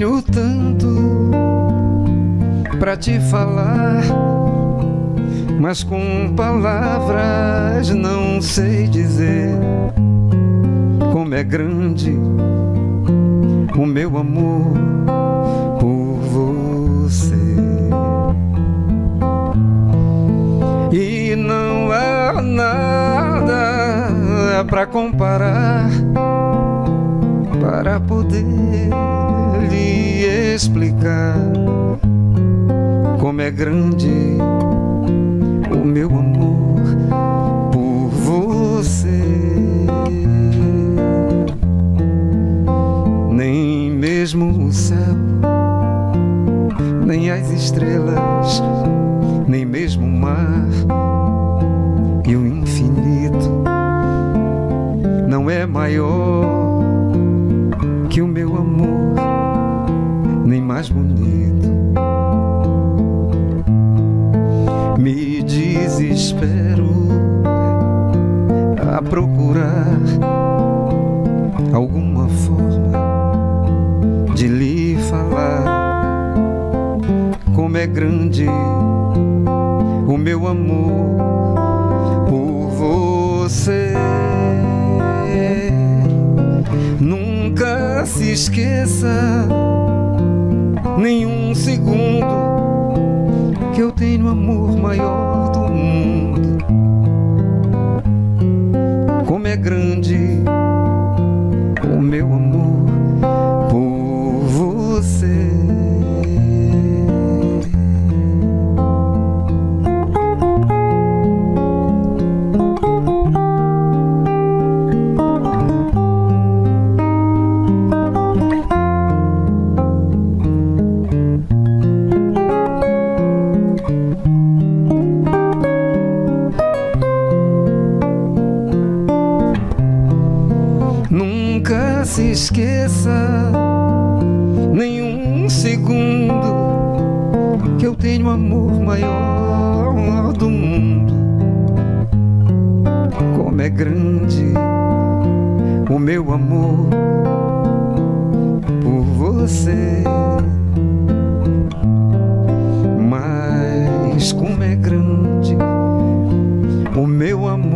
tenho tanto para te falar, mas com palavras não sei dizer como é grande o meu amor por você. E não há nada para comparar para poder lhe explicar como é grande o meu amor por você. Nem mesmo o céu, nem as estrelas, nem mesmo o mar e o infinito não é maior amor, nem mais bonito. Me desespero a procurar alguma forma de lhe falar como é grande o meu amor por você. Se esqueça, nenhum segundo, que eu tenho amor maior do mundo. Como é grande o meu amor se esqueça nenhum segundo que eu tenho amor maior do mundo. Como é grande o meu amor por você. Mas como é grande o meu amor